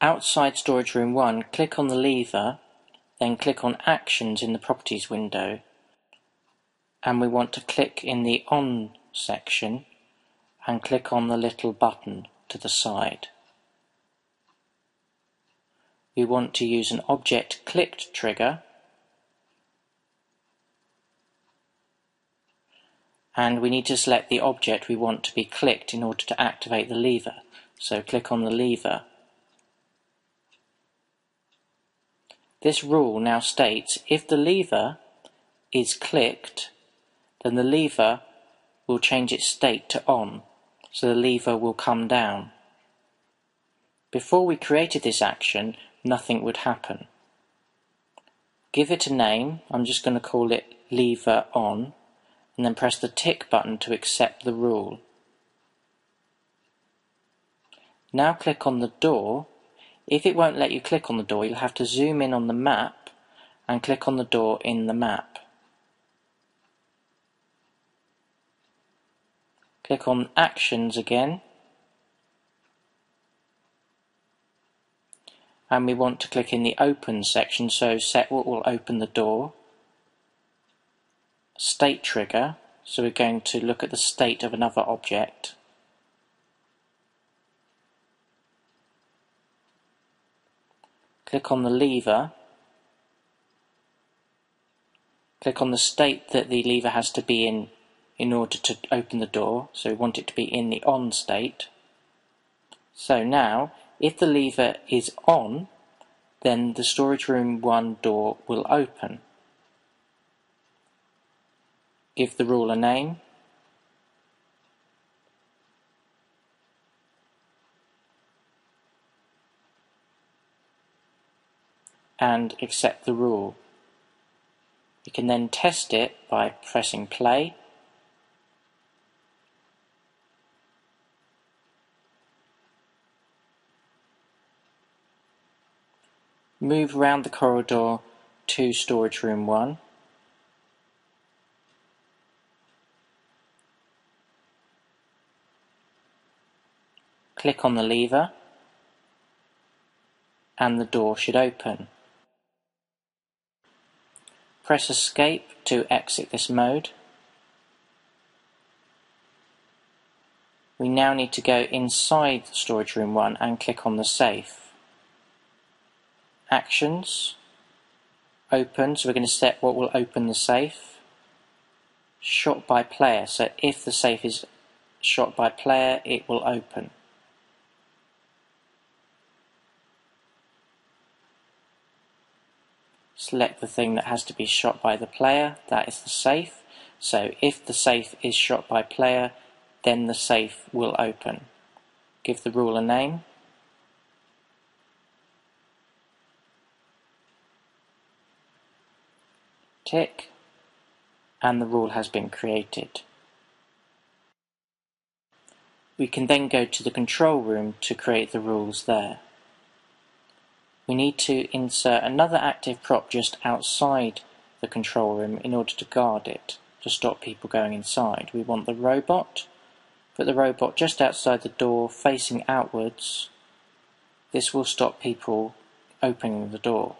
Outside Storage Room 1, click on the lever, then click on Actions in the Properties window, and we want to click in the On section and click on the little button to the side. We want to use an Object Clicked trigger and we need to select the object we want to be clicked in order to activate the lever. So click on the lever This rule now states if the lever is clicked, then the lever will change its state to on, so the lever will come down. Before we created this action, nothing would happen. Give it a name, I'm just going to call it lever on, and then press the tick button to accept the rule. Now click on the door if it won't let you click on the door, you'll have to zoom in on the map and click on the door in the map. Click on Actions again. And we want to click in the Open section, so set what will open the door. State trigger, so we're going to look at the state of another object. Click on the lever, click on the state that the lever has to be in in order to open the door, so we want it to be in the on state. So now, if the lever is on, then the storage room 1 door will open. Give the rule a name. And accept the rule. You can then test it by pressing play Move around the corridor to storage room 1 click on the lever and the door should open. Press escape to exit this mode. We now need to go inside storage room 1 and click on the safe. Actions, open, so we're going to set what will open the safe. Shot by player, so if the safe is shot by player it will open. Select the thing that has to be shot by the player, that is the safe. So if the safe is shot by player, then the safe will open. Give the rule a name. Tick, and the rule has been created. We can then go to the control room to create the rules there we need to insert another active prop just outside the control room in order to guard it, to stop people going inside. We want the robot, put the robot just outside the door facing outwards. This will stop people opening the door.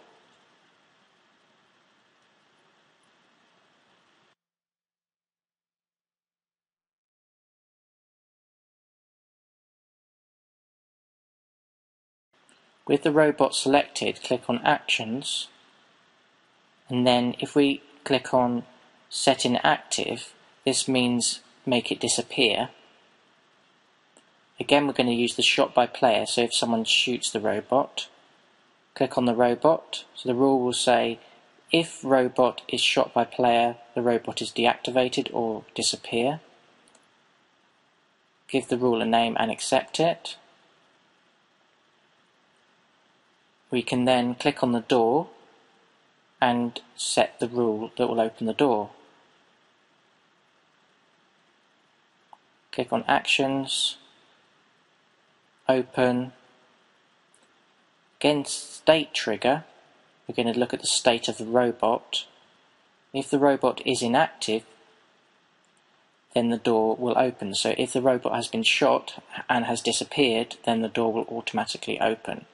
With the robot selected, click on Actions, and then if we click on Set in Active, this means make it disappear. Again, we're going to use the shot by player, so if someone shoots the robot, click on the robot. So the rule will say if robot is shot by player, the robot is deactivated or disappear. Give the rule a name and accept it. We can then click on the door and set the rule that will open the door. Click on Actions, Open, again State Trigger, we're going to look at the state of the robot. If the robot is inactive, then the door will open. So if the robot has been shot and has disappeared, then the door will automatically open.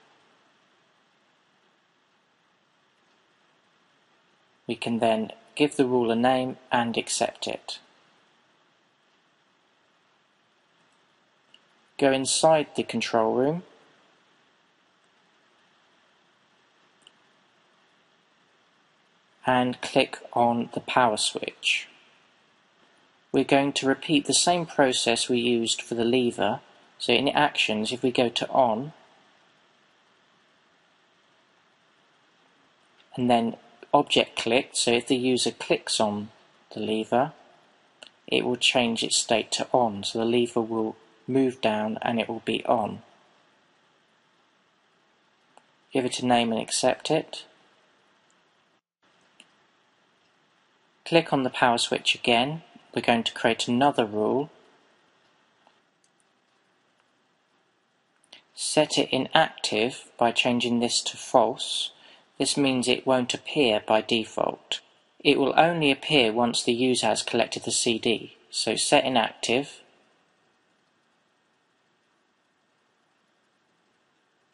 We can then give the rule a name and accept it. Go inside the control room and click on the power switch. We're going to repeat the same process we used for the lever. So in actions, if we go to on, and then object clicked, so if the user clicks on the lever, it will change its state to on, so the lever will move down and it will be on. Give it a name and accept it. Click on the power switch again. We're going to create another rule. Set it in active by changing this to false. This means it won't appear by default. It will only appear once the user has collected the CD. So set in active.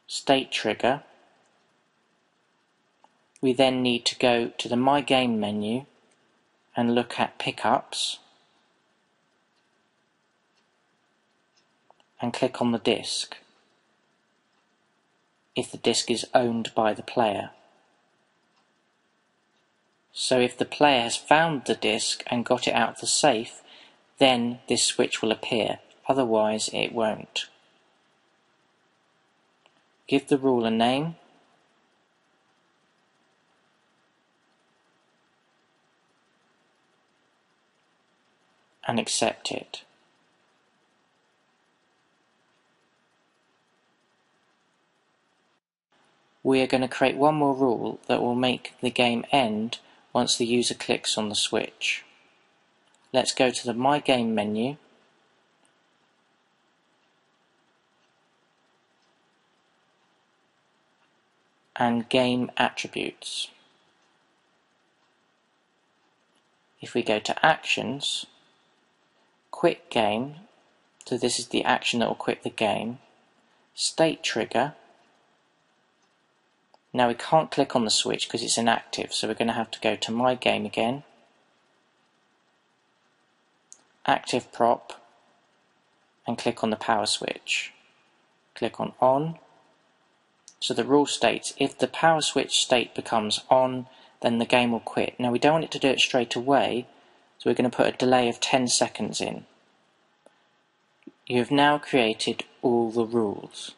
State trigger. We then need to go to the My Game menu and look at pickups and click on the disk if the disk is owned by the player. So if the player has found the disk and got it out of the safe, then this switch will appear, otherwise it won't. Give the rule a name and accept it. We are going to create one more rule that will make the game end once the user clicks on the switch. Let's go to the My Game menu and Game Attributes. If we go to Actions, quit game, so this is the action that will quit the game, state trigger, now we can't click on the switch because it's inactive, so we're going to have to go to My Game again, Active Prop, and click on the power switch. Click on On. So the rule states if the power switch state becomes on, then the game will quit. Now we don't want it to do it straight away, so we're going to put a delay of 10 seconds in. You have now created all the rules.